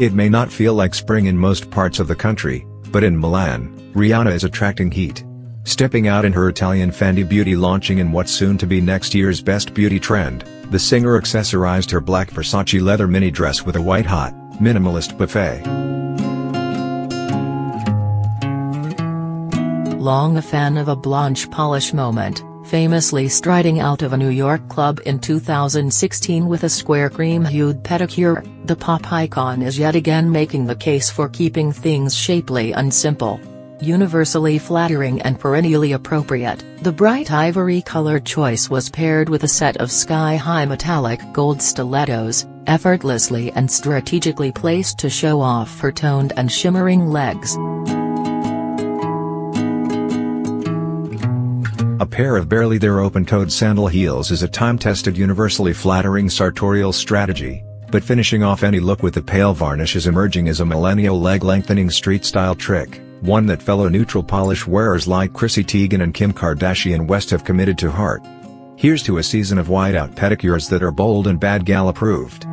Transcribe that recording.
It may not feel like spring in most parts of the country, but in Milan, Rihanna is attracting heat. Stepping out in her Italian Fenty beauty launching in what's soon to be next year's best beauty trend, the singer accessorized her black Versace leather mini dress with a white hot, minimalist buffet. Long a fan of a Blanche polish moment, famously striding out of a New York club in 2016 with a square cream-hued pedicure, the pop icon is yet again making the case for keeping things shapely and simple. Universally flattering and perennially appropriate, the bright ivory-colored choice was paired with a set of sky-high metallic gold stilettos, effortlessly and strategically placed to show off her toned and shimmering legs. A pair of barely there open-toed sandal heels is a time-tested universally flattering sartorial strategy, but finishing off any look with a pale varnish is emerging as a millennial leg-lengthening street-style trick, one that fellow neutral polish wearers like Chrissy Teigen and Kim Kardashian West have committed to heart. Here's to a season of wide-out pedicures that are bold and bad gal approved.